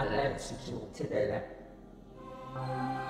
I situ tedele. Thank you.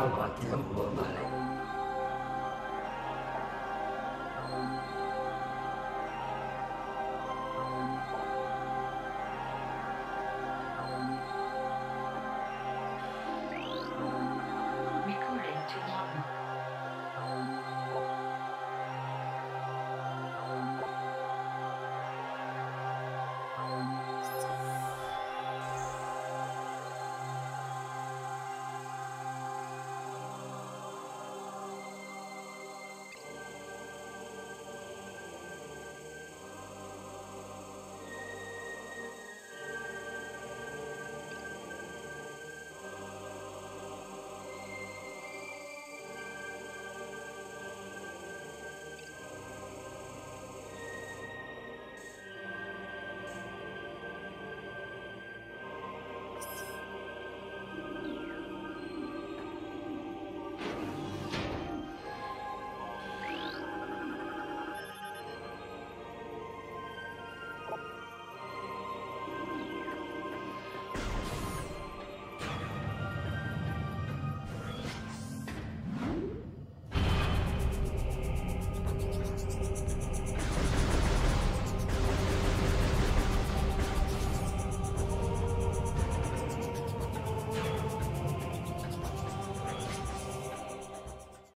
our temple, my